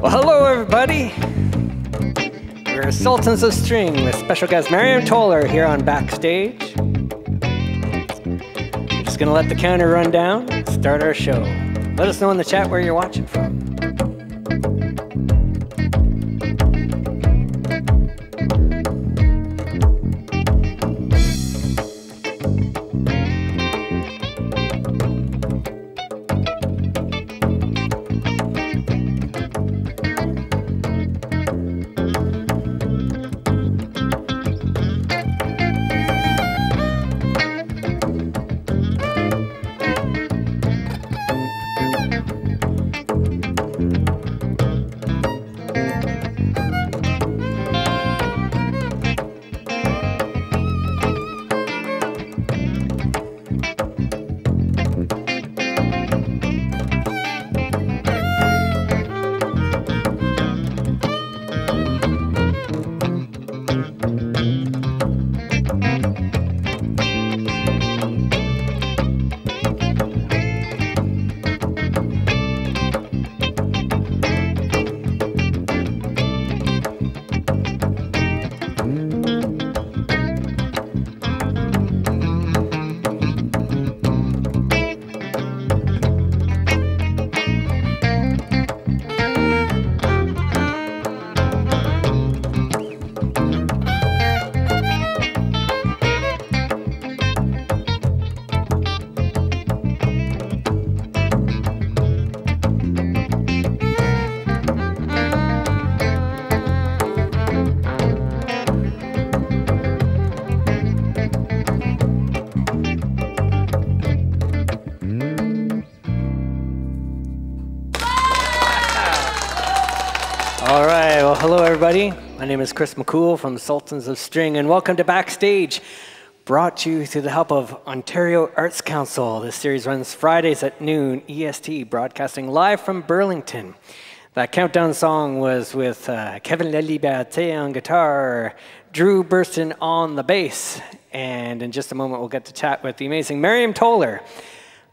Well, hello, everybody. We're Sultans of String with special guest Maryem Tollar here on Backstage. I'm just gonna let the counter run down, start our show. Let us know in the chat where you're watching from. Is Chris McCool from Sultans of String, and welcome to Backstage, brought to you through the help of Ontario Arts Council. This series runs Fridays at noon EST, broadcasting live from Burlington. That countdown song was with uh, Kevin Laliberté on guitar, Drew Burston on the bass, and in just a moment, we'll get to chat with the amazing Maryem Tollar.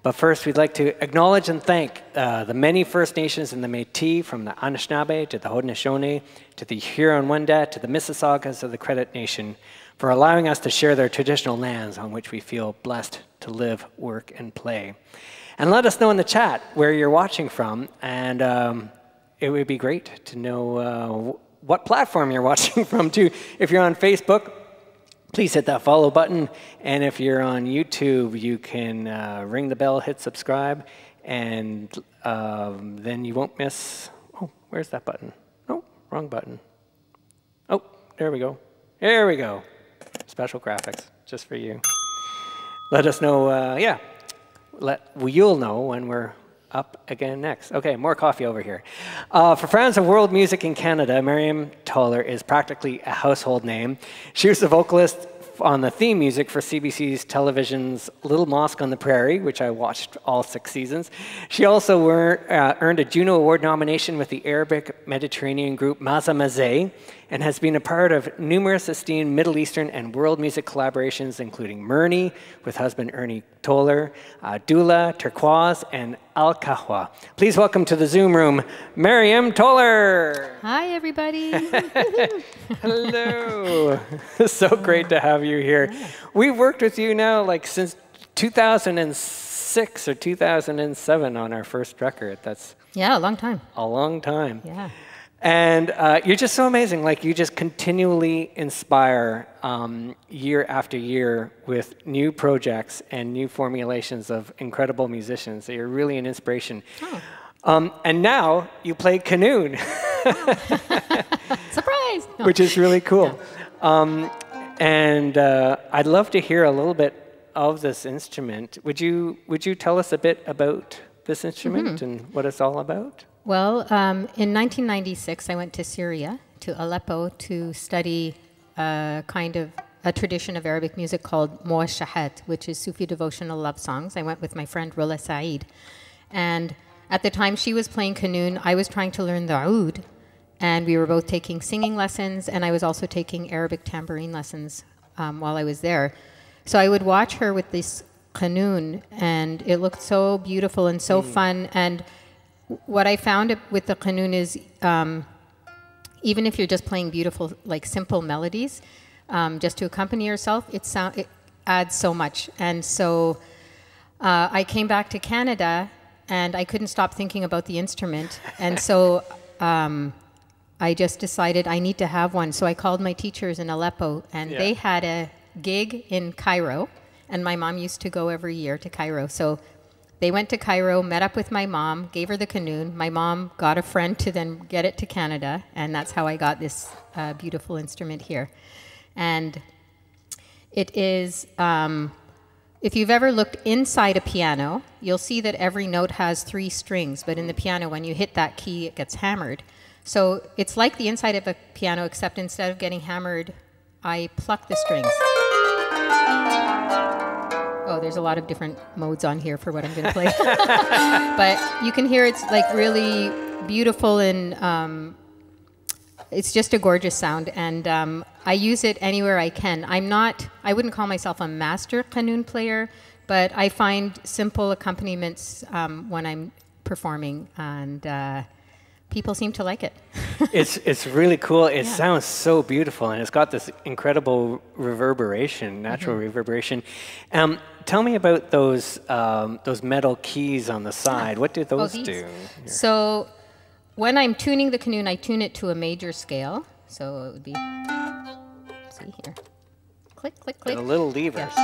But first, we'd like to acknowledge and thank uh, the many First Nations in the Métis, from the Anishinaabe to the Haudenosaunee to the Huron-Wendat to the Mississaugas of the Credit Nation, for allowing us to share their traditional lands on which we feel blessed to live, work, and play. And let us know in the chat where you're watching from, and um, it would be great to know uh, what platform you're watching from too. If you're on Facebook, please hit that follow button. And if you're on YouTube, you can uh, ring the bell, hit subscribe, and um, then you won't miss. Oh, where's that button? Oh, wrong button. Oh, there we go. There we go. Special graphics just for you. Let us know. Uh, yeah, let well, you'll know when we're up again next. Okay, more coffee over here. Uh, for fans of world music in Canada, Maryem Tollar is practically a household name. She was the vocalist on the theme music for CBC's television's Little Mosque on the Prairie, which I watched all six seasons. She also were, uh, earned a Juno Award nomination with the Arabic Mediterranean group Maza Mezé and has been a part of numerous esteemed Middle Eastern and world music collaborations, including Mernie with husband Ernie Tollar, uh, Doula, Turkwaz, and Al Qahwa. Please welcome to the Zoom room, Maryem Tollar. Hi, everybody. Hello. so great to have you here. We've worked with you now like since 2006 or 2007 on our first record. That's yeah, a long time. a long time. Yeah. And uh, you're just so amazing. Like you just continually inspire um, year after year with new projects and new formulations of incredible musicians. So you're really an inspiration. Oh. Um, and now you play Qanun, Surprise! No. which is really cool. Um, and uh, I'd love to hear a little bit of this instrument. Would you Would you tell us a bit about this instrument and what it's all about? Well, um, in 1996, I went to Syria, to Aleppo, to study a kind of a tradition of Arabic music called Muashahat, which is Sufi devotional love songs. I went with my friend Rula Saeed. And at the time she was playing Qanun, I was trying to learn the oud. And we were both taking singing lessons, and I was also taking Arabic tambourine lessons um, while I was there. So I would watch her with this Qanun, and it looked so beautiful and so fun. And what I found with the qanun is um, even if you're just playing beautiful, like simple melodies, um, just to accompany yourself, it, sound, it adds so much. And so uh, I came back to Canada and I couldn't stop thinking about the instrument. And so um, I just decided I need to have one. So I called my teachers in Aleppo and yeah. they had a gig in Cairo. And my mom used to go every year to Cairo. So they went to Cairo, met up with my mom, gave her the qanun. My mom got a friend to then get it to Canada, and that's how I got this uh, beautiful instrument here. And it is, um, if you've ever looked inside a piano, you'll see that every note has three strings, but in the piano, when you hit that key, it gets hammered. So it's like the inside of a piano, except instead of getting hammered, I pluck the strings. Oh, there's a lot of different modes on here for what I'm going to play. but you can hear it's like really beautiful and um, it's just a gorgeous sound. And um, I use it anywhere I can. I'm not, I wouldn't call myself a master qanun player, but I find simple accompaniments um, when I'm performing. And uh, people seem to like it. it's it's really cool. It yeah. sounds so beautiful, and it's got this incredible reverberation, natural mm-hmm. reverberation. Um, tell me about those um, those metal keys on the side. What do oh, those oh, do? Here? So when I'm tuning the qanun, I tune it to a major scale. So it would be see here, click, click, click. And a little levers.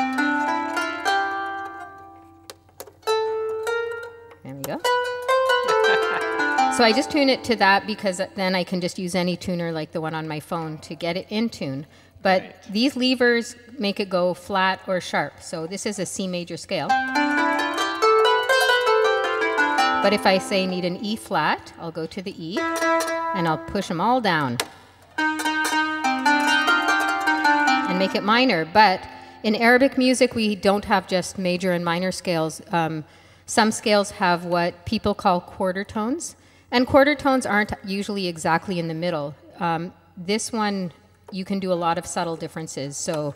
There we go. So I just tune it to that because then I can just use any tuner like the one on my phone to get it in tune. But right. these levers make it go flat or sharp. So this is a C major scale. But if I say need an E flat, I'll go to the E and I'll push them all down and make it minor. But in Arabic music, we don't have just major and minor scales. Um, some scales have what people call quarter tones. And quarter tones aren't usually exactly in the middle. Um, this one, you can do a lot of subtle differences. So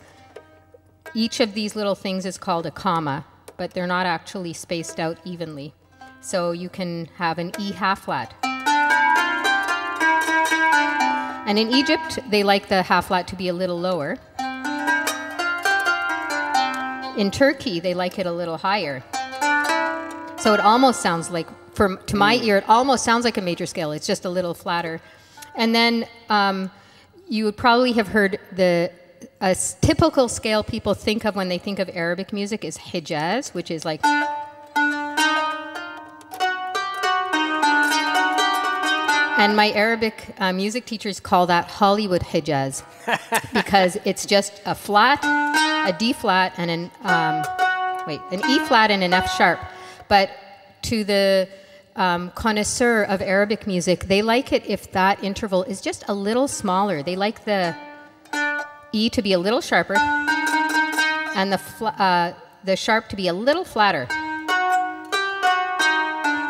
each of these little things is called a comma, but they're not actually spaced out evenly. So you can have an E half flat. And in Egypt, they like the half flat to be a little lower. In Turkey, they like it a little higher. So it almost sounds like for, to my ear, it almost sounds like a major scale. It's just a little flatter. And then um, you would probably have heard the a typical scale people think of when they think of Arabic music is Hijaz, which is like. And my Arabic uh, music teachers call that Hollywood Hijaz because it's just a flat, a D flat, and an um, wait, an E flat and an F sharp. But to the um, connoisseur of Arabic music, they like it if that interval is just a little smaller. They like the E to be a little sharper and the, uh, the sharp to be a little flatter.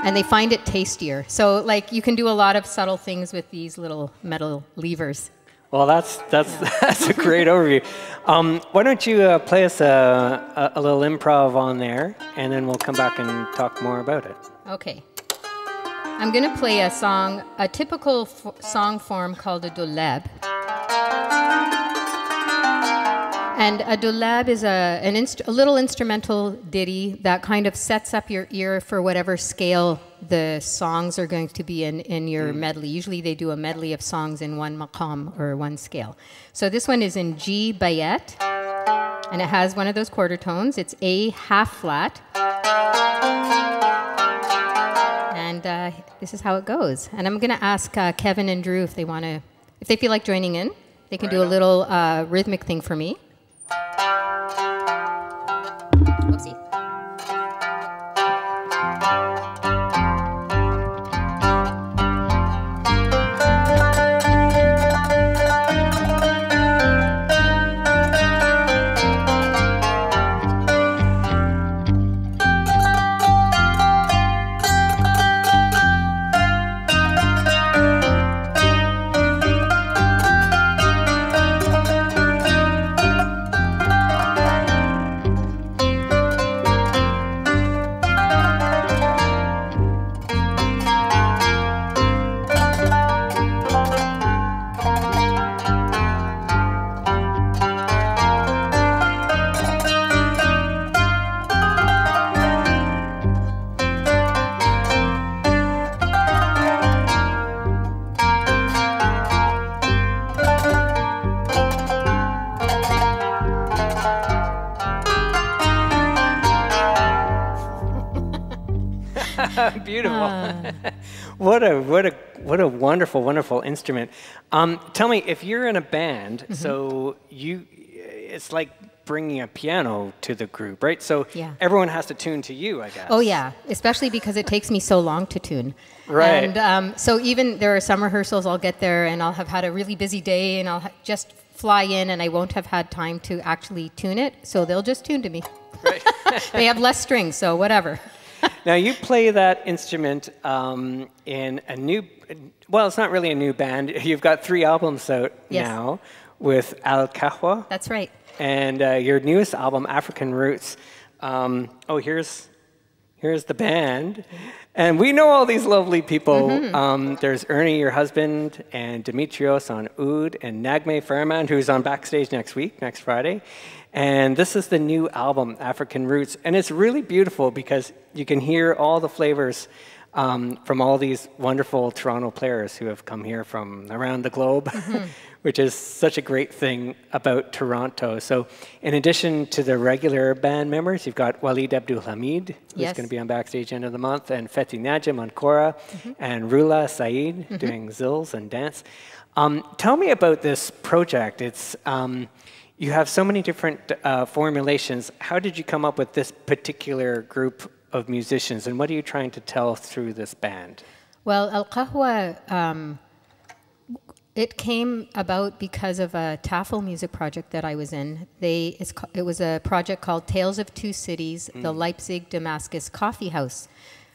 And they find it tastier. So, like, you can do a lot of subtle things with these little metal levers. Well, that's that's that's a great overview. Um, why don't you uh, play us a, a, a little improv on there, and then we'll come back and talk more about it. Okay. I'm going to play a song, a typical song form called a dulab. And a dulab is a, a little instrumental ditty that kind of sets up your ear for whatever scale the songs are going to be in, in your mm. medley. Usually they do a medley of songs in one maqam or one scale. So this one is in G bayet, and it has one of those quarter tones. It's A half flat and uh, this is how it goes. And I'm going to ask uh, Kevin and Drew if they want to, if they feel like joining in, they can right do a little uh, rhythmic thing for me. Wonderful wonderful instrument. Um, tell me if you're in a band, Mm-hmm. so you it's like bringing a piano to the group, right? So Yeah. everyone has to tune to you, I guess. Oh yeah, especially because it takes me so long to tune. Right. And um, so even there are some rehearsals, I'll get there and I'll have had a really busy day, and I'll ha- just fly in, and I won't have had time to actually tune it. So they'll just tune to me. Right. They have less strings, so whatever. Now you play that instrument um, in a new. Well, it's not really a new band. You've got three albums out Yes. now with Al Qahwa. That's right. and uh, your newest album, African Roots. Um, oh, here's here's the band, and we know all these lovely people. Um, there's Ernie, your husband, and Demetrios on oud, and Naghmeh Farahmand, who's on backstage next week, next Friday. And this is the new album, African Roots, and it's really beautiful because you can hear all the flavors. Um, from all these wonderful Toronto players who have come here from around the globe, which is such a great thing about Toronto. So, in addition to the regular band members, you've got Walid Abdul Hamid, who's Yes. going to be on backstage end of the month, and Fethi Najim on Kora, and Rula Saeed doing zills and dance. Um, tell me about this project. It's um, you have so many different uh, formulations. How did you come up with this particular group of musicians, and what are you trying to tell through this band? Well, Al Qahwa, um, it came about because of a Tafelmusik project that I was in. They, it's, it was a project called Tales of Two Cities, the Leipzig Damascus Coffee House,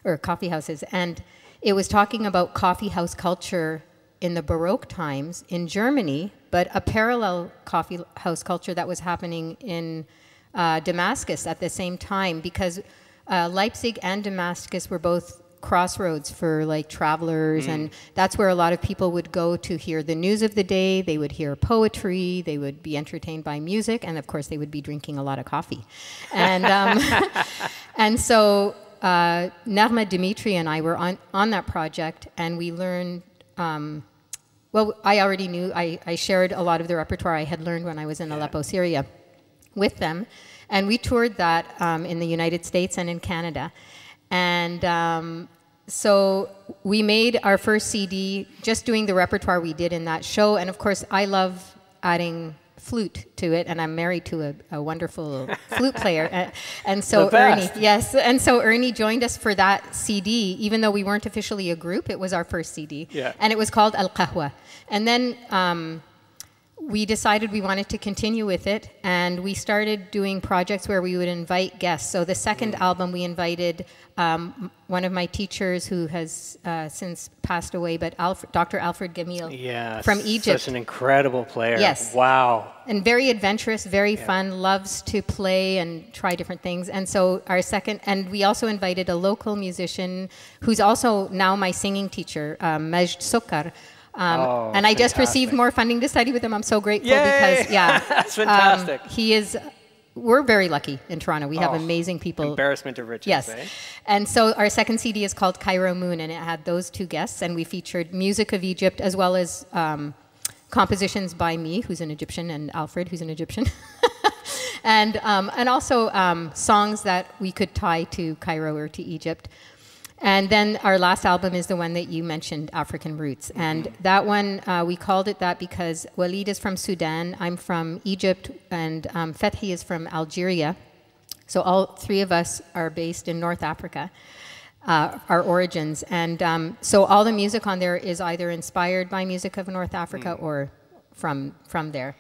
or coffee houses. And it was talking about coffee house culture in the Baroque times in Germany, but a parallel coffee house culture that was happening in uh, Damascus at the same time because uh, Leipzig and Damascus were both crossroads for like travelers and that's where a lot of people would go to hear the news of the day. They would hear poetry. They would be entertained by music. And of course they would be drinking a lot of coffee. And um, and so uh, Narma Dimitri and I were on, on that project and we learned um, well I already knew I, I shared a lot of the repertoire I had learned when I was in Aleppo Syria with them. And we toured that um, in the United States and in Canada. And um, so we made our first CD just doing the repertoire we did in that show. And of course, I love adding flute to it, and I'm married to a, a wonderful flute player. And, and so Ernie, yes, and so Ernie joined us for that CD, even though we weren't officially a group. It was our first CD, Yeah. and it was called Al Qahwa. And then um, we decided we wanted to continue with it and we started doing projects where we would invite guests so the second album we invited um, one of my teachers who has uh, since passed away but Alfred, dr alfred gamil Yeah, from egypt Such an incredible player. Yes. Wow. and very adventurous, very fun, loves to play and try different things. And so our second, and we also invited a local musician who's also now my singing teacher, um, Majd Sokar. Um, Oh, and I just received more funding to study with him. I'm so grateful Yay! because, yeah, That's um, fantastic. he is. We're very lucky in Toronto. We have Oh, amazing people. Embarrassment of riches. Yes. eh? And so our second CD is called Cairo Moon, and it had those two guests, and we featured music of Egypt as well as um, compositions by me, who's an Egyptian, and Alfred, who's an Egyptian, and um, and also um, songs that we could tie to Cairo or to Egypt. And then our last album is the one that you mentioned, African Roots. And that one, uh, we called it that because Walid is from Sudan, I'm from Egypt, and um, Fethi is from Algeria. So all three of us are based in North Africa, uh, our origins. And um, so all the music on there is either inspired by music of North Africa or from, from there.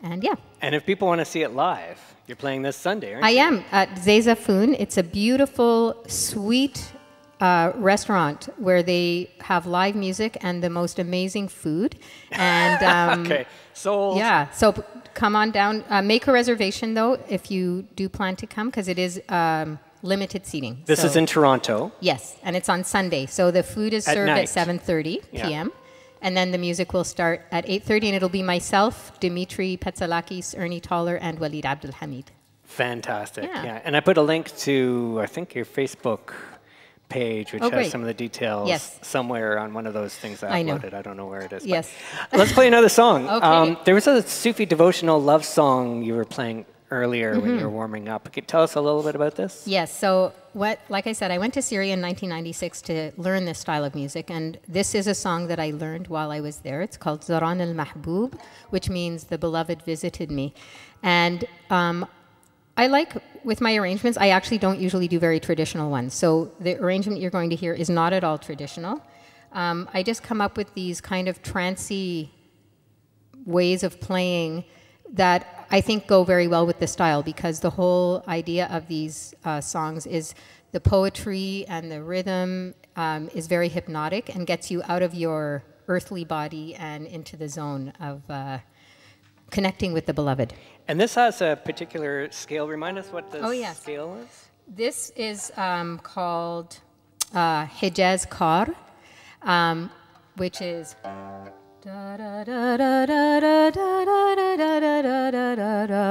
And yeah. And if people want to see it live, you're playing this Sunday, aren't I you? am at Zezafun. It's a beautiful, sweet uh, restaurant where they have live music and the most amazing food. And um, Okay, sold. yeah, so p- come on down. Uh, make a reservation though if you do plan to come because it is um, limited seating. This So- is in Toronto. yes, and it's on Sunday. So the food is served at 7:30 Yeah. p.m. And then the music will start at 8:30, and it'll be myself, Dimitri Petsalakis, Ernie Tollar, and Walid Abdul Hamid. Fantastic. Yeah. Yeah. And I put a link to, I think, your Facebook page, which Oh, has some of the details Yes. somewhere on one of those things I, I know. uploaded. I don't know where it is. Yes. Let's play another song. Okay. there was a Sufi devotional love song you were playing earlier when you were warming up. Could you tell us a little bit about this? Yes. So, what, like I said, I went to Syria in 1996 to learn this style of music, and this is a song that I learned while I was there. It's called Zaran al Mahbub, which means the beloved visited me. And um, I like with my arrangements, I actually don't usually do very traditional ones. So, the arrangement you're going to hear is not at all traditional. Um, I just come up with these kind of trancy ways of playing that I think go very well with the style because the whole idea of these uh, songs is the poetry and the rhythm um, is very hypnotic and gets you out of your earthly body and into the zone of uh, connecting with the beloved. And this has a particular scale. Remind us what the Oh, yes. scale is. This is um, called uh, Hijaz Kar, um, which is.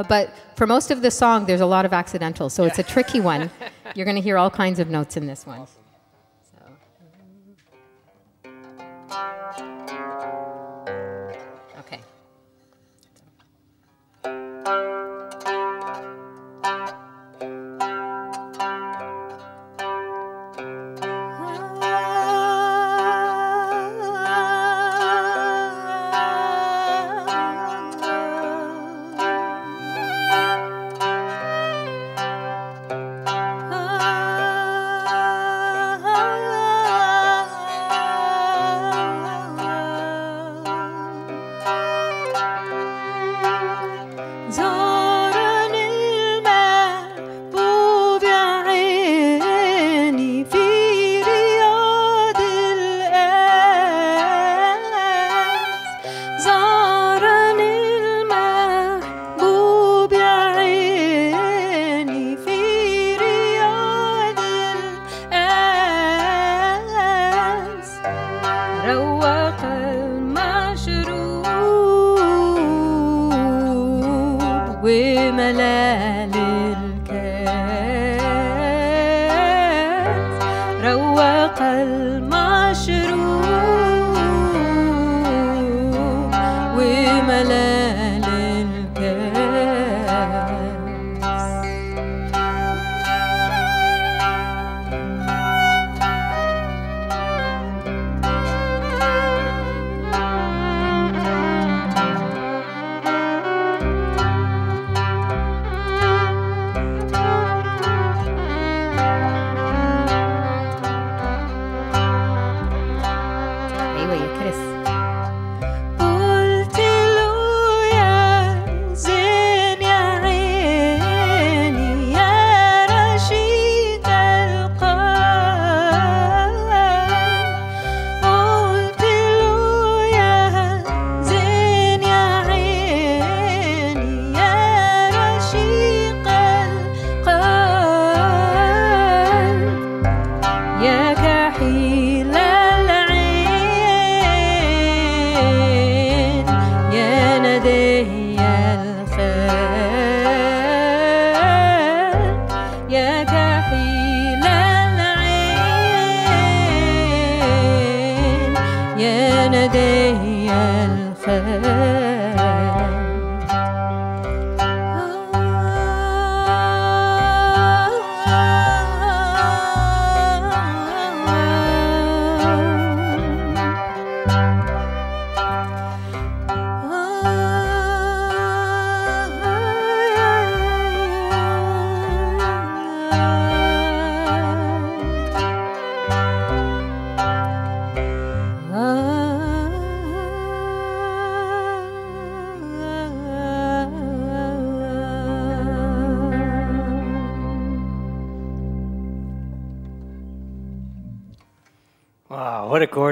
But for most of the song, there's a lot of accidentals, so it's a tricky one. You're going to hear all kinds of notes in this one. So. روق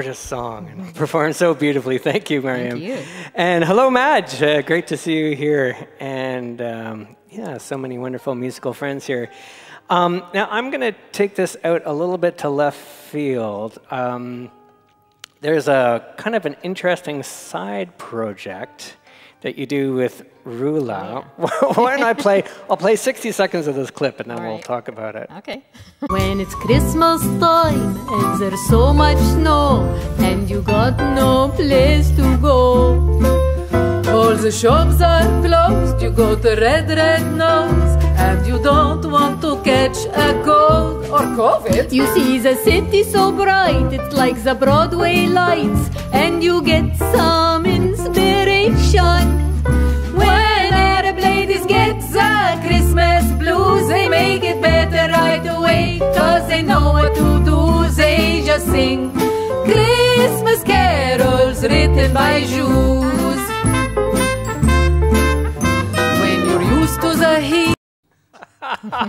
gorgeous song and performed so beautifully. Thank you, Maryem. you. And hello, Majd. Uh, great to see you here. And um, yeah, so many wonderful musical friends here. Um, now, I'm going to take this out a little bit to left field. Um, there's a kind of an interesting side project that you do with Rula. Why don't I play? I'll play 60 seconds of this clip and then All we'll right. talk about it. Okay. When it's Christmas time and there's so much snow and you got no place to go. All the shops are closed, you got a red, red nose, and you don't want to catch a cold or COVID. You see the city so bright, it's like the Broadway lights, and you get some inspiration. Christmas blues, they make it better right away, cause they know what to do, they just sing Christmas carols written by Jews. When you're used to the heat.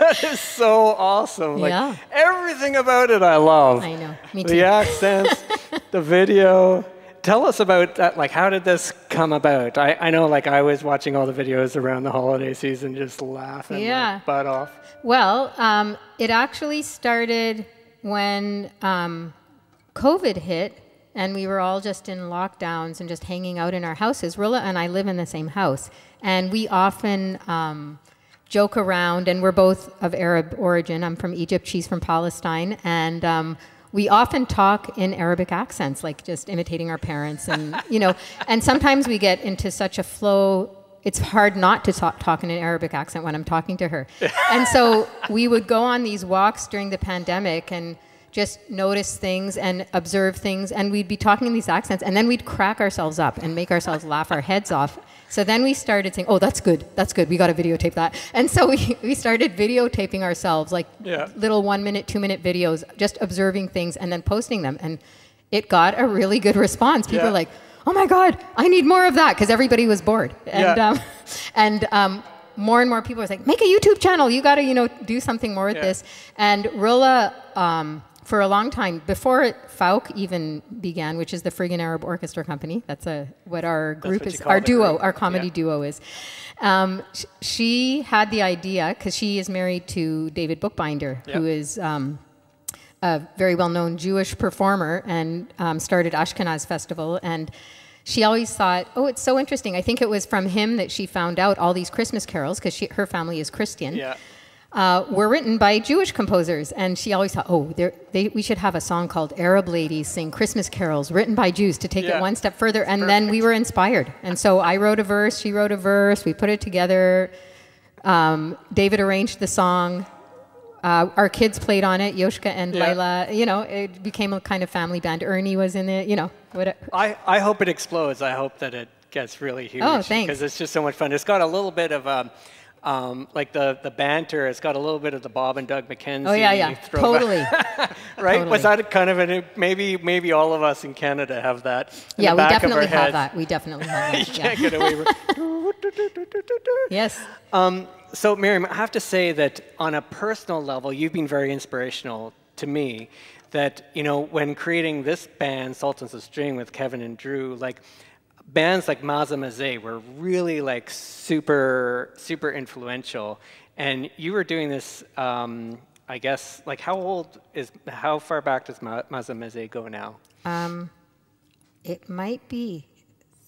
That is so awesome. Like Yeah. everything about it I love. I know. Me too. The accents, the video. Tell us about that. Like, how did this come about? I, I know, like, I was watching all the videos around the holiday season, just laughing Yeah. my butt off. Well, um, it actually started when um, COVID hit and we were all just in lockdowns and just hanging out in our houses. Rula and I live in the same house, and we often um, joke around, and we're both of Arab origin. I'm from Egypt, she's from Palestine, and um, we often talk in Arabic accents, like just imitating our parents, and you know, and sometimes we get into such a flow it's hard not to talk, talk in an Arabic accent when I'm talking to her. and so we would go on these walks during the pandemic and just notice things and observe things. And we'd be talking in these accents and then we'd crack ourselves up and make ourselves laugh our heads off. So then we started saying, oh, that's good. That's good. We got to videotape that. And so we, we started videotaping ourselves, like Yeah. little one minute, two minute videos, just observing things and then posting them. And it got a really good response. People Yeah. were like, oh my God, I need more of that because everybody was bored. And, Yeah. um, and um, more and more people were like, make a YouTube channel. You got to, you know, do something more with Yeah. this. And Rula, um, for a long time, before it, FAUC even began, which is the Friggin Arab Orchestra Company, that's a, what our group what is, our duo, group. our comedy Yeah. duo is. Um, sh- she had the idea, because she is married to David Buchbinder, who is um, a very well-known Jewish performer and um, started Ashkenaz Festival. And she always thought, oh, it's so interesting. I think it was from him that she found out all these Christmas carols because her family is Christian. Yeah. Uh, were written by Jewish composers, and she always thought, "Oh, there- they, we should have a song called "Arab Ladies Sing Christmas Carols," written by Jews, to take Yeah. it one step further." And then we were inspired, and so I wrote a verse, she wrote a verse, we put it together. Um, David arranged the song. Uh, our kids played on it, Yoshka and Yeah. Lila. You know, it became a kind of family band. Ernie was in it. You know, what? I, I hope it explodes. I hope that it gets really huge. Oh, thanks. Because it's just so much fun. It's got a little bit of um, um, like the, the banter. It's got a little bit of the Bob and Doug McKenzie. Oh yeah, yeah, totally. right? Was that kind of an maybe maybe all of us in Canada have that? Yeah, we definitely have that. We definitely have you that. can't get away with. Yes. Um, so, Maryem, I have to say that on a personal level, you've been very inspirational to me. That you know, when creating this band, Sultans of String, with Kevin and Drew, like bands like Maza were really like super, super influential. And you were doing this, um, I guess, like how old is, how far back does Ma- Maza go now? Um, it might be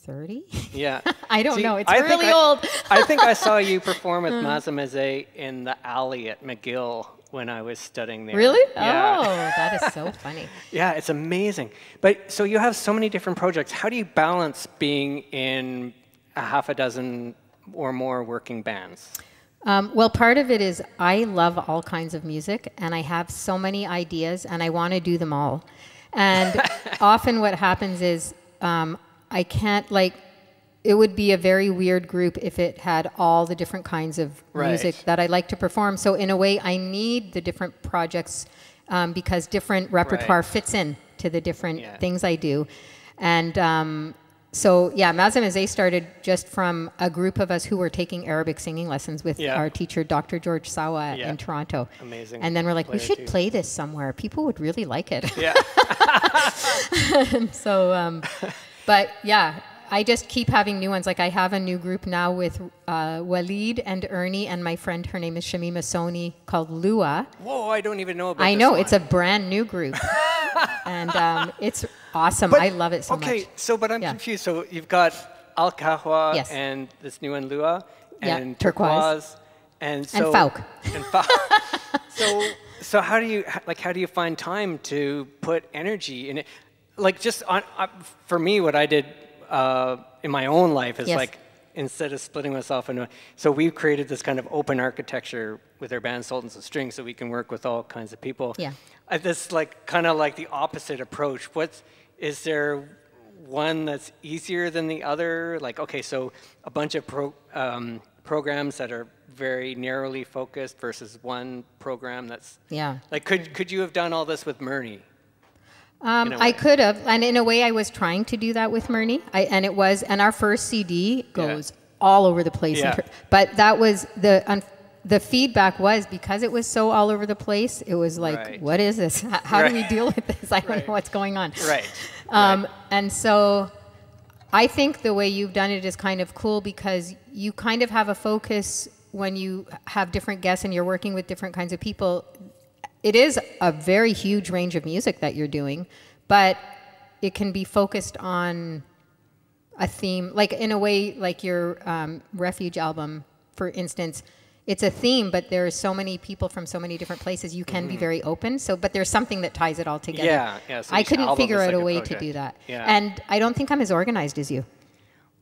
30. Yeah. I don't know. It's I really I- old. I think I saw you perform with Maza Mezé in the alley at McGill when I was studying there. Really? Yeah. Oh, that is so funny. Yeah, it's amazing. But so you have so many different projects. How do you balance being in a half a dozen or more working bands? Um, well, part of it is I love all kinds of music, and I have so many ideas, and I want to do them all. And often, what happens is um, I can't like. It would be a very weird group if it had all the different kinds of Right. music that I like to perform. So, in a way, I need the different projects um, because different repertoire Right. fits in to the different Yeah. things I do. And um, so, yeah, Maza Mezé started just from a group of us who were taking Arabic singing lessons with Yeah. our teacher, Dr. George Sawa Yeah. in Toronto. Amazing And then we're like, we should too. play this somewhere. People would really like it. Yeah. so, um, but yeah, I just keep having new ones. Like I have a new group now with uh, Walid and Ernie and my friend. Her name is Shamima Soni called Lua. Whoa, I don't even know about I know one. it's a brand new group, and um, it's awesome. But- I love it so okay, much. Okay, so but I'm Yeah. confused. So you've got Al Qahwa Yes. and this new one Lua Yeah, and Turkwaz. and so Fauk. and Fauk. so so how do you like how do you find time to put energy in it? Like just on uh, for me, what I did uh, in my own life is Yes. like instead of splitting myself into so we've created this kind of open architecture with our band Sultans of String so we can work with all kinds of people. Yeah. Uh, this like kind of like the opposite approach. What's is there one that's easier than the other? Like okay, so a bunch of pro, um, programs that are very narrowly focused versus one program that's Yeah. like could could you have done all this with Mernie? Um, I could have, and in a way, I was trying to do that with Mernie. I, and it was, and our first CD goes all over the place. Yeah. but that was the un, the feedback was because it was so all over the place. It was like, Right. what is this? How do we deal with this? I don't Right. know what's going on. Right. Um, right. And so I think the way you've done it is kind of cool because you kind of have a focus when you have different guests and you're working with different kinds of people. It is a very huge range of music that you're doing, but it can be focused on a theme, like in a way, like your um, Refuge album, for instance. It's a theme, but there are so many people from so many different places. You can be very open. So, but there's something that ties it all together. Yeah, yeah, so I couldn't figure out like a a way to do that. Yeah. And I don't think I'm as organized as you.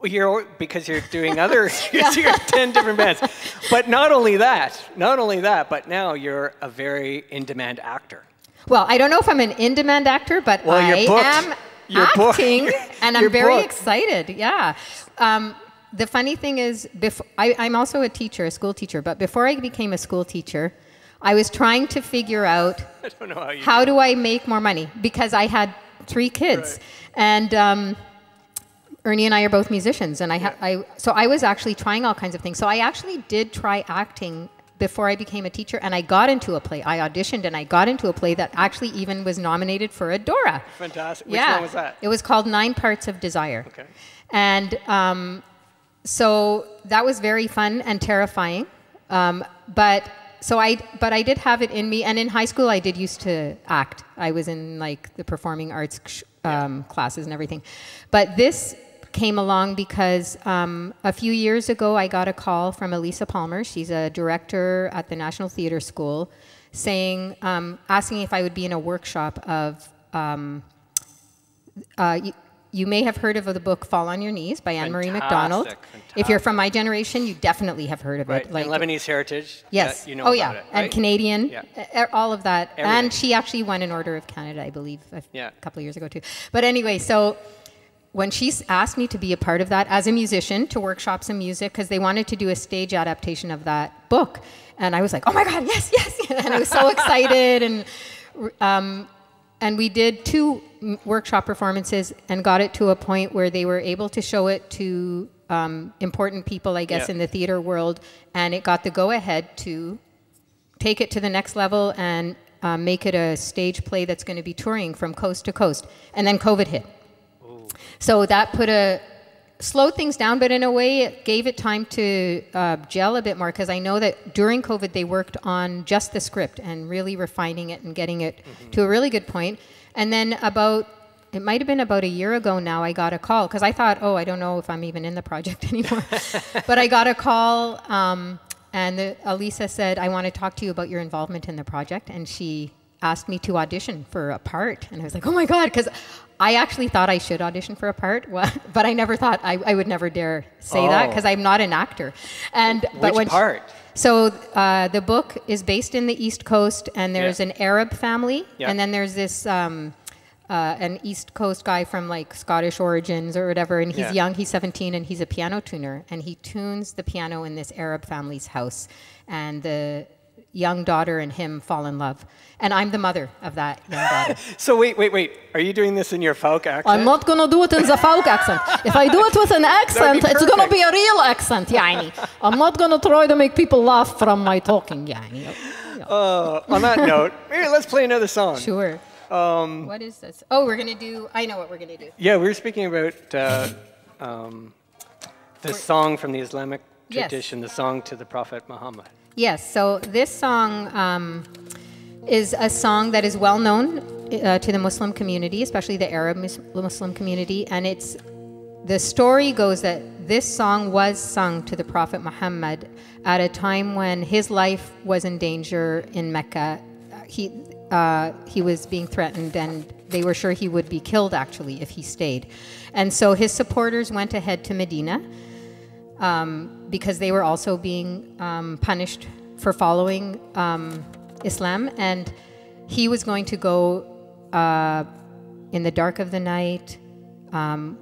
Well, you're because you're doing other you're ten different bands, but not only that, not only that, but now you're a very in-demand actor. Well, I don't know if I'm an in-demand actor, but Well, I booked. am You're booked. acting, and I'm You're very booked. excited. Yeah. Um, the funny thing is, before, I, I'm also a teacher, a school teacher. But before I became a school teacher, I was trying to figure out I don't know how you. how do I make more money because I had three kids, and um, Ernie and I are both musicians, and I, ha- I so I was actually trying all kinds of things. So I actually did try acting before I became a teacher, and I got into a play. I auditioned, and I got into a play that actually even was nominated for a Dora. Fantastic. Which yeah, one was that? It was called Nine Parts of Desire. Okay. And um, so that was very fun and terrifying. Um, but so I, but I did have it in me. And in high school, I did used to act. I was in like the performing arts sh- um, classes and everything. But this came along because um, a few years ago, I got a call from Alisa Palmer. She's a director at the National Theatre School, saying, um, asking if I would be in a workshop of. Um, uh, you, you may have heard of the book Fall on Your Knees by Ann-Marie MacDonald. Fantastic, If you're from my generation, you definitely have heard of Right. it. Like, and Lebanese heritage. yes. you know oh, about yeah. it. And? Canadian, Yeah. all of that. Everything. And she actually won an Order of Canada, I believe, a Yeah. couple of years ago, too. But anyway, so when she asked me to be a part of that as a musician to workshop some music because they wanted to do a stage adaptation of that book. And i was like oh my god yes yes and i was so excited and um, and we did two workshop performances and got it to a point where they were able to show it to um, important people i guess in the theater world. And it got the go ahead to take it to the next level and uh, make it a stage play that's going to be touring from coast to coast. And then covid hit so that put a slowed things down, but in a way it gave it time to uh, gel a bit more because I know that during COVID they worked on just the script and really refining it and getting it to a really good point. And then about it might have been about a year ago now I got a call because I thought, oh, I don't know if I'm even in the project anymore. but I got a call um, and the, Alisa said, I want to talk to you about your involvement in the project. And she asked me to audition for a part. And I was like, oh my God, because I actually thought I should audition for a part, but I never thought I, I would never dare say that Oh. because I'm not an actor. And but Which when she- part? so uh, the book is based in the East Coast, and there's Yeah. an Arab family, Yeah. and then there's this um, uh, an East Coast guy from like Scottish origins or whatever, and he's Yeah. young, he's 17, and he's a piano tuner, and he tunes the piano in this Arab family's house, and the young daughter and him fall in love, and I'm the mother of that young daughter. So wait, wait, wait. Are you doing this in your folk accent? I'm not gonna do it in the folk accent. If I do it with an accent, it's gonna be a real accent, yani. I'm not gonna try to make people laugh from my talking, yani. Uh, on that note, here, let's play another song. Sure. Um, what is this? Oh, we're gonna do. I know what we're gonna do. Yeah, we were speaking about uh, um, the song from the Islamic Yes. tradition, the song to the Prophet Muhammad. Yes. So this song um, is a song that is well known uh, to the Muslim community, especially the Arab Muslim community, and it's the story goes that this song was sung to the Prophet Muhammad at a time when his life was in danger in Mecca. He uh, he was being threatened, and they were sure he would be killed actually if he stayed. And so his supporters went ahead to Medina um, because they were also being um, punished for following um, Islam. And he was going to go uh, in the dark of the night. Um,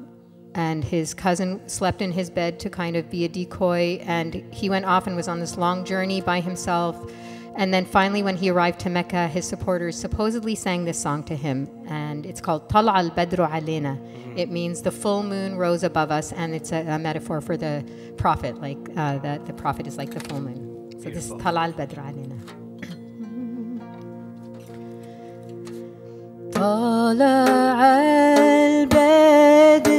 and his cousin slept in his bed to kind of be a decoy. And he went off and was on this long journey by himself. And then finally, when he arrived to Mecca, his supporters supposedly sang this song to him. And it's called Tala al Badru Alena. It means the full moon rose above us. And it's a, a metaphor for the prophet, like uh, that the prophet is like the full moon. So this is Tala al Badru Alena. طلع البدر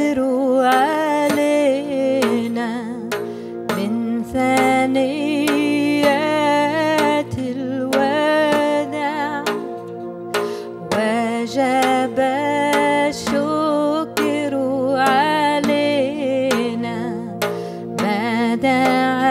ما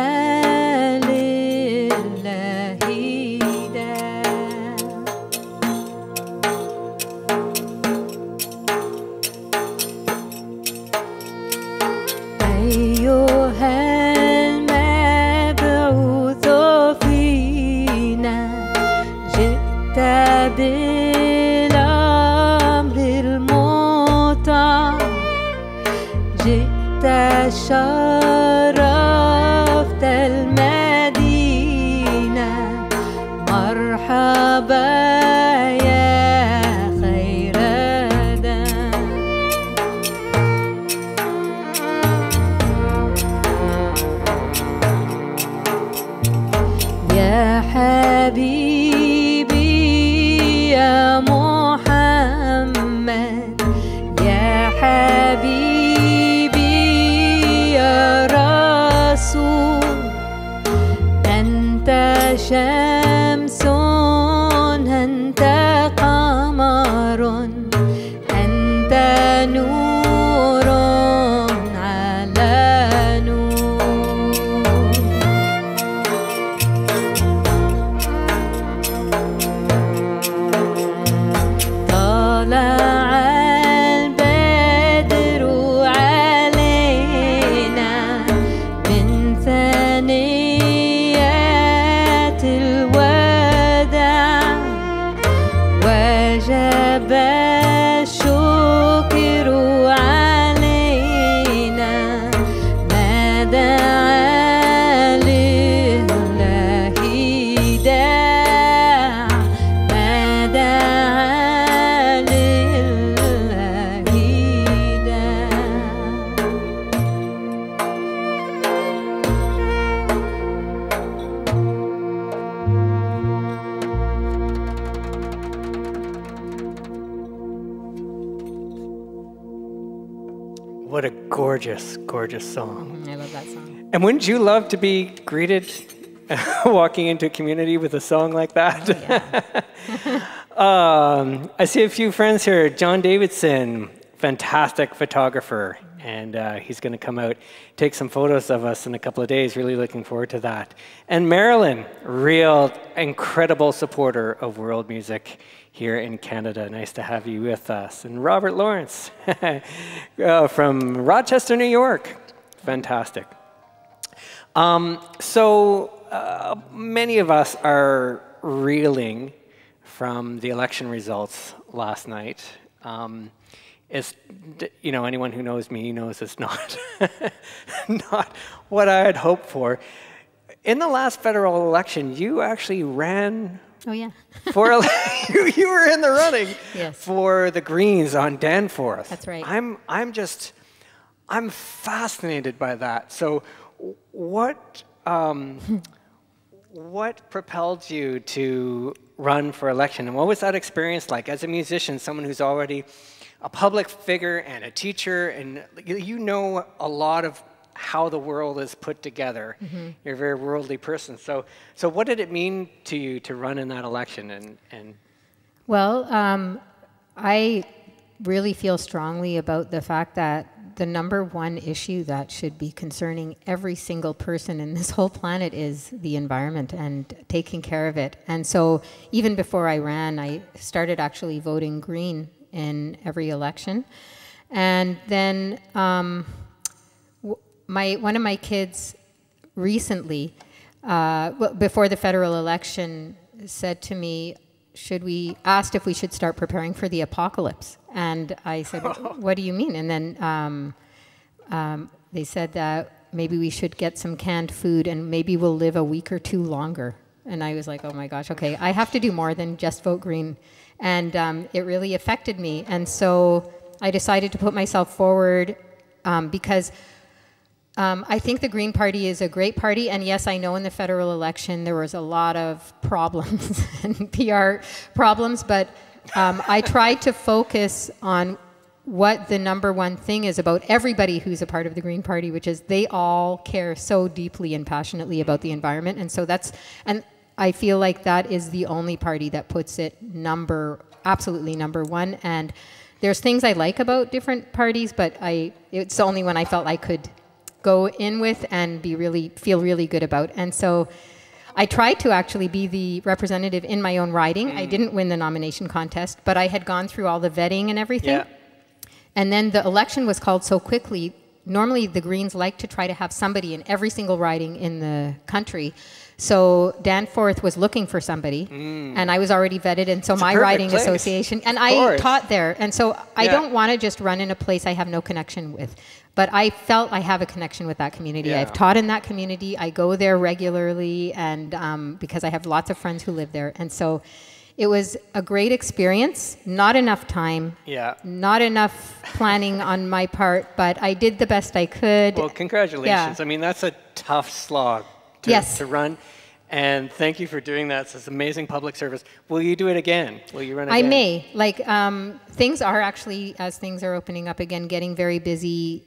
gorgeous, song. I love that song. And wouldn't you love to be greeted walking into a community with a song like that? um, I see a few friends here. John Davidson, fantastic photographer, and uh, he's going to come out, take some photos of us in a couple of days. Really looking forward to that. And Marilyn, real incredible supporter of world music here in Canada. Nice to have you with us. And Robert Lawrence uh, from Rochester, New York. Fantastic. Um, so uh, many of us are reeling from the election results last night. Um, it's, you know, anyone who knows me knows it's not, not what I had hoped for. In the last federal election, you actually ran Oh, yeah. for you, you were in the running Yes. for the Greens on Danforth. That's right. I'm I'm just I'm fascinated by that. So, what um, what propelled you to run for election, and what was that experience like as a musician, someone who's already a public figure and a teacher, and you- you know a lot of how the world is put together. Mm-hmm. You're a very worldly person. So, so what did it mean to you to run in that election? And, and Well, um, I really feel strongly about the fact that the number one issue that should be concerning every single person in this whole planet is the environment and taking care of it. And so, even before I ran, I started actually voting green in every election. And then um, my one of my kids recently, uh, well, before the federal election, said to me, "Should we?" asked if we should start preparing for the apocalypse, and I said, "What do you mean?" And then um, um, they said that maybe we should get some canned food and maybe we'll live a week or two longer. And I was like, "Oh my gosh, okay, I have to do more than just vote green," and um, it really affected me, and so. I decided to put myself forward um, because um, I think the Green Party is a great party, and yes, I know in the federal election there was a lot of problems and PR problems, but um, I tried to focus on what the number one thing is about everybody who's a part of the Green Party, which is they all care so deeply and passionately about the environment, and so that's and I feel like that is the only party that puts it number absolutely number one and there's things I like about different parties, but I it's the only one I felt I could go in with and be really feel really good about. And so I tried to actually be the representative in my own riding. Mm. I didn't win the nomination contest, but I had gone through all the vetting and everything. Yeah. And then the election was called so quickly. Normally, the Greens like to try to have somebody in every single riding in the country. So Danforth was looking for somebody, mm. and I was already vetted, and so it's my riding place. association, and I taught there, and so I yeah. don't want to just run in a place I have no connection with. But I felt I have a connection with that community. Yeah. I've taught in that community. I go there regularly, and um, because I have lots of friends who live there, and so it was a great experience. Not enough time. Yeah. Not enough planning on my part, but I did the best I could. Well, congratulations. Yeah. I mean, that's a tough slog to, yes. to run. And thank you for doing that. It's an amazing public service. Will you do it again? Will you run again? I may. Like um, things are actually, as things are opening up again, getting very busy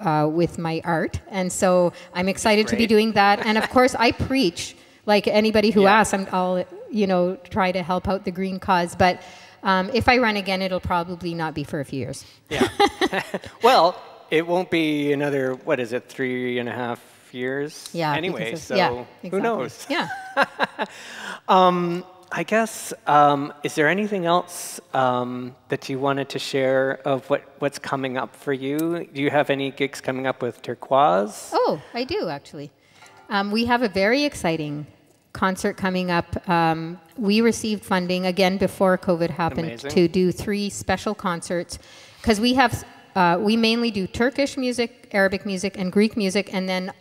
uh, with my art, and so I'm excited to be doing that. And of course, I preach. Like anybody who yeah. asks, i will you know try to help out the green cause. But um, if I run again, it'll probably not be for a few years. Yeah. well, it won't be another. What is it? Three and a half years yeah, anyway, so yeah, exactly. who knows? Yeah. um, I guess, um, is there anything else um, that you wanted to share of what, what's coming up for you? Do you have any gigs coming up with Turkwaz? Oh, I do actually. Um, we have a very exciting concert coming up. Um, we received funding again before COVID happened Amazing. to do three special concerts because we have uh, we mainly do Turkish music, Arabic music, and Greek music, and then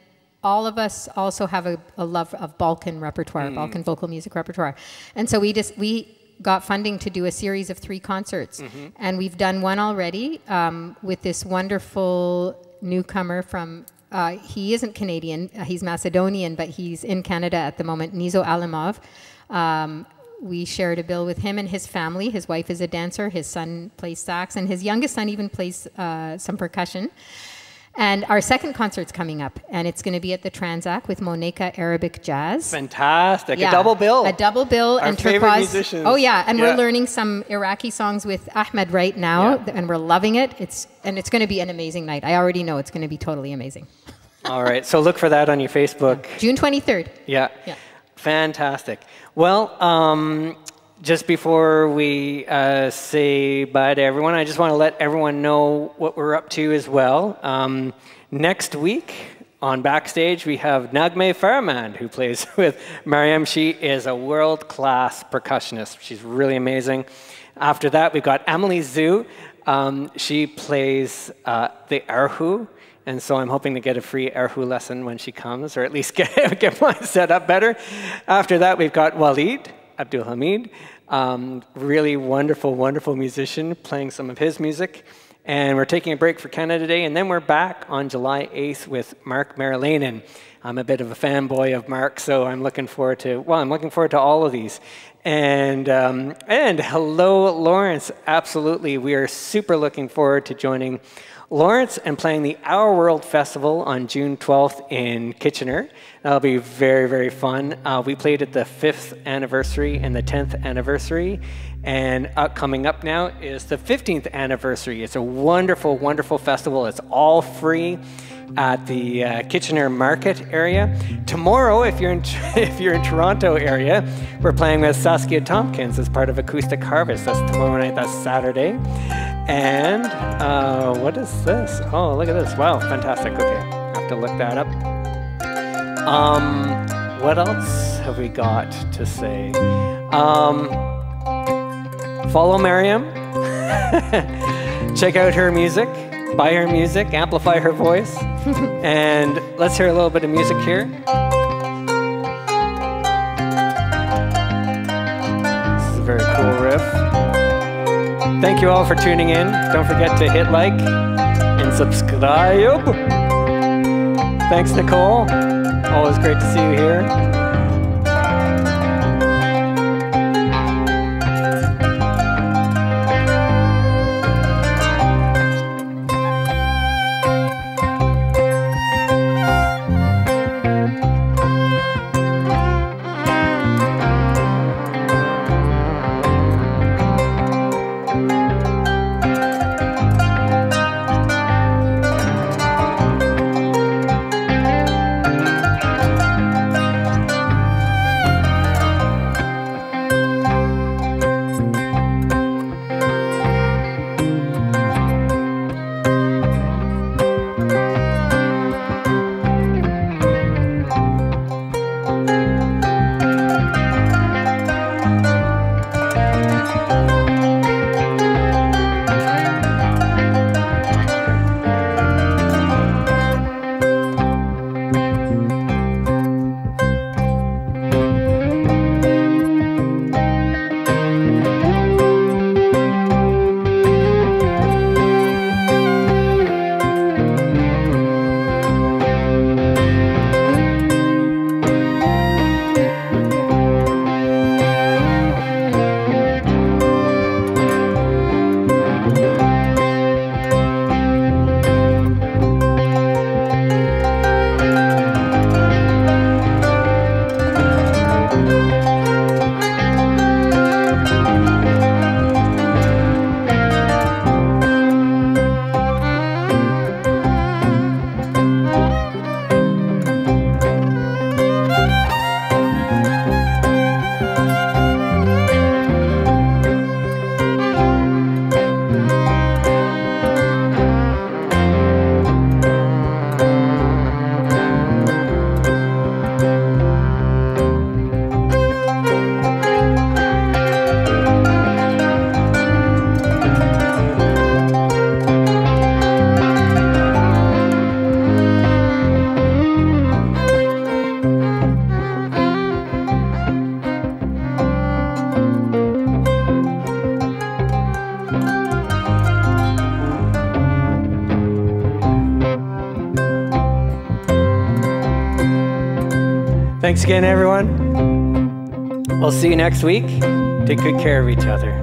all of us also have a, a love of Balkan repertoire, mm. Balkan vocal music repertoire. And so we just, we got funding to do a series of three concerts. Mm-hmm. And we've done one already um, with this wonderful newcomer from, uh, he isn't Canadian, uh, he's Macedonian, but he's in Canada at the moment, Nizo Alimov. Um, we shared a bill with him and his family. His wife is a dancer, his son plays sax, and his youngest son even plays uh, some percussion. And our second concert's coming up, and it's going to be at the Tranzac with Moneka Arabic Jazz. Fantastic. Yeah. A double bill. A double bill our and favorite Turkwaz. Musicians. Oh yeah, and yeah. we're learning some Iraqi songs with Ahmed right now, yeah. and we're loving it. It's and it's going to be an amazing night. I already know it's going to be totally amazing. All right. So look for that on your Facebook. June 23rd. Yeah. Yeah. Fantastic. Well, um, just before we uh, say bye to everyone, I just want to let everyone know what we're up to as well. Um, next week on Backstage, we have Naghmeh Farahmand, who plays with Maryem. She is a world class percussionist. She's really amazing. After that, we've got Emily Zhu. Um, she plays uh, the erhu. And so I'm hoping to get a free erhu lesson when she comes, or at least get, get mine set up better. After that, we've got Walid, Abdul Hamid, um, really wonderful, wonderful musician, playing some of his music. And we're taking a break for Canada Day, and then we're back on July 8th with Mark Merilainen. I'm a bit of a fanboy of Mark, so I'm looking forward to, well, I'm looking forward to all of these. And, um, and hello, Lawrence. Absolutely. We are super looking forward to joining Lawrence and playing the Our World Festival on June 12th in Kitchener. That'll be very, very fun. Uh, we played at the 5th anniversary and the 10th anniversary. And uh, coming up now is the 15th anniversary. It's a wonderful, wonderful festival. It's all free. at the uh, Kitchener Market area. Tomorrow, if you're in if you're in Toronto area, we're playing with Saskia Tompkins as part of Acoustic Harvest. That's tomorrow night. That's Saturday. And uh, what is this? Oh, look at this! Wow, fantastic. Okay, I have to look that up. Um, what else have we got to say? Um, follow Maryem. Check out her music buy her music, amplify her voice. and let's hear a little bit of music here. Thank you all for tuning in. Don't forget to hit like and subscribe. Thanks, Nicole. Always great to see you here. Thanks again, everyone. We'll see you next week. Take good care of each other.